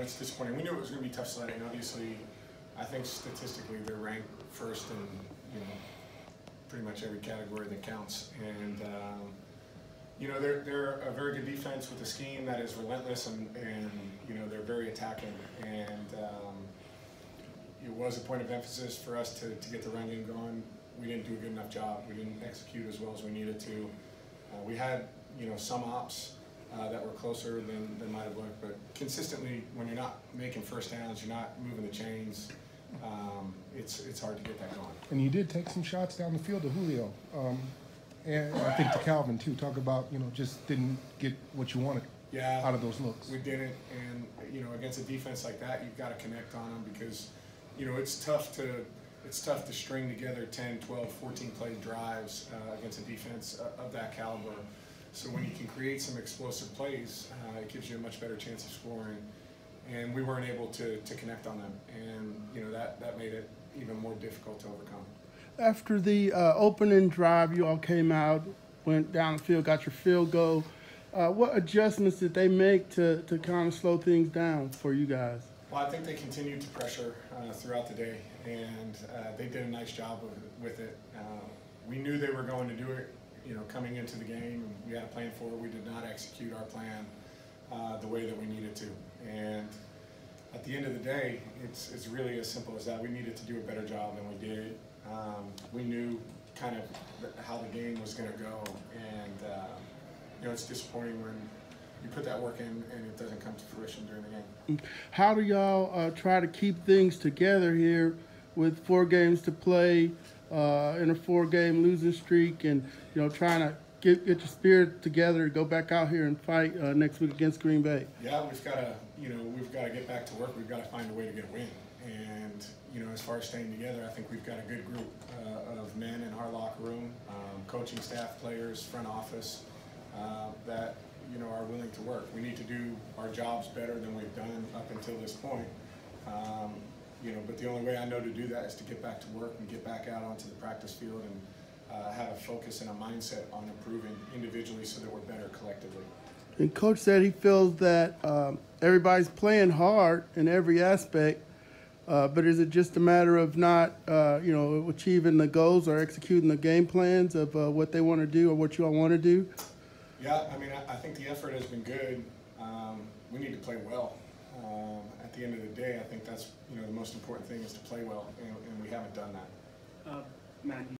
It's disappointing. We knew it was going to be tough sledding. Obviously, I think statistically they're ranked first in you know pretty much every category that counts. And um, you know they're they're a very good defense with a scheme that is relentless and, and you know they're very attacking. And um, it was a point of emphasis for us to, to get the run game going. We didn't do a good enough job. We didn't execute as well as we needed to. Uh, we had you know some ops uh, that were closer than, than might have looked. But consistently, when you're not making first downs, you're not moving the chains, um, it's, it's hard to get that going. And you did take some shots down the field to Julio. Um, and I think to Calvin, too. Talk about, you know, just didn't get what you wanted yeah, out of those looks. We didn't. And, you know, against a defense like that, you've got to connect on them because, you know, it's tough to it's tough to string together 10, 12, 14 play drives uh, against a defense uh, of that caliber. So when you can create some explosive plays, uh, it gives you a much better chance of scoring. And we weren't able to, to connect on them, and you know that that made it even more difficult to overcome. After the uh, opening drive, you all came out, went down the field, got your field goal. Uh, what adjustments did they make to, to kind of slow things down for you guys? Well, I think they continued to pressure uh, throughout the day, and uh, they did a nice job with, with it. Uh, we knew they were going to do it you know, coming into the game, we had a plan for it. We did not execute our plan uh, the way that we needed to. And at the end of the day, it's, it's really as simple as that. We needed to do a better job than we did. Um, we knew kind of how the game was going to go. And, uh, you know, it's disappointing when you put that work in and it doesn't come to fruition during the game. How do y'all uh, try to keep things together here with four games to play? Uh, in a four-game losing streak, and you know trying to get get your spirit together, go back out here and fight uh, next week against Green Bay. Yeah, we've got to you know we've got to get back to work. We've got to find a way to get a win. And you know, as far as staying together, I think we've got a good group uh, of men in our locker room, um, coaching staff, players, front office, uh, that you know are willing to work. We need to do our jobs better than we've done up until this point. Um, you know, but the only way I know to do that is to get back to work and get back out onto the practice field and uh, have a focus and a mindset on improving individually so that we're better collectively. And coach said he feels that um, everybody's playing hard in every aspect, uh, but is it just a matter of not, uh, you know, achieving the goals or executing the game plans of uh, what they want to do or what you all want to do? Yeah, I mean, I, I think the effort has been good. Um, we need to play well. Um, at the end of the day, I think that's you know the most important thing is to play well, and, and we haven't done that. Uh, Matt,